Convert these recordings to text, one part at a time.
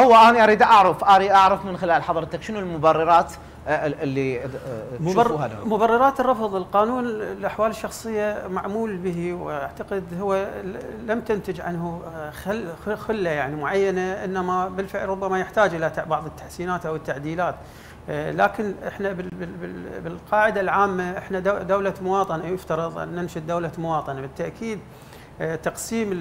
هو أنا أريد أعرف اريد أعرف من خلال حضرتك شنو المبررات آه، اللي آه، مبر... مبررات الرفض القانون الاحوال الشخصية معمول به وأعتقد هو لم تنتج عنه آه، خل... خلة يعني معينة إنما بالفعل ربما يحتاج إلى بعض التحسينات أو التعديلات. لكن إحنا بالقاعدة العامة إحنا دولة مواطنة يفترض أن ننشد دولة مواطنة. بالتأكيد تقسيم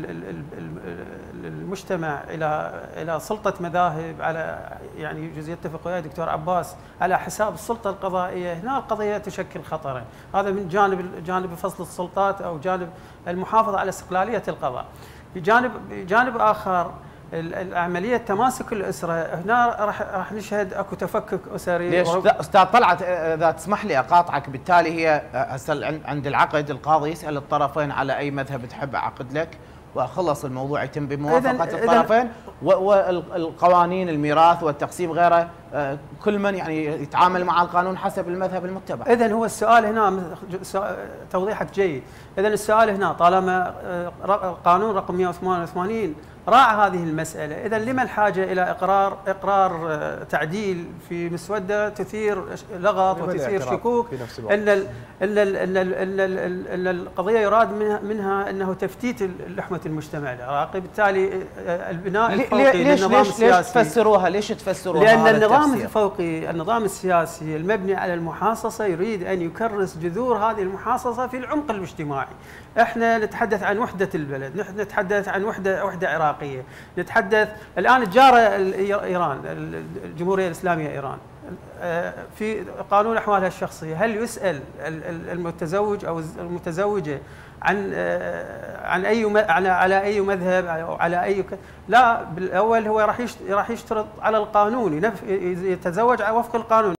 المجتمع إلى إلى سلطة مذاهب على يعني جزء يتفق وياي دكتور عباس على حساب السلطة القضائية. هنا القضية تشكل خطرا هذا من جانب جانب فصل السلطات أو جانب المحافظة على استقلالية القضاء. بجانب بجانب آخر العملية تماسك الأسرة. هنا راح راح نشهد أكو تفكك أسري. ليش؟ أستاذ طلعت إذا تسمح لي أقاطعك. بالتالي هي هسه عند العقد القاضي يسأل الطرفين على أي مذهب تحب أعقد لك. وخلص الموضوع يتم بموافقة الطرفين والقوانين الميراث والتقسيم غيره آه، كل من يعني يتعامل مع القانون حسب المذهب المتبع. اذا هو السؤال هنا توضيحك جيد، اذا السؤال هنا طالما آه، قانون رقم 188 راعى هذه المسألة إذا لما الحاجة إلى إقرار إقرار آه، تعديل في مسودة تثير لغط وتثير شكوك؟ إن ال إن ال إن ال إن, ال إن القضية يراد منها, منها أنه تفتيت المجتمع العراقي بالتالي آه، البناء الفوقي ليش للنظام ليش السياسي. ليش تفسروها؟ ليش تفسروها لأن النظام الفوقي النظام السياسي المبني على المحاصصة يريد أن يكرس جذور هذه المحاصصة في العمق الاجتماعي. إحنا نتحدث عن وحدة البلد نتحدث عن وحدة عراقية. العراقيه نتحدث الآن الجاره إيران الجمهورية الإسلامية إيران. آه، في قانون أحوالها الشخصية هل يسأل المتزوج أو المتزوجة عن آه، عن أي على على أي مذهب أو على أي لا بالأول هو راح راح يشترط على القانون يتزوج وفق القانون.